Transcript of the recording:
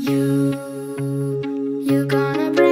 You, you gonna bring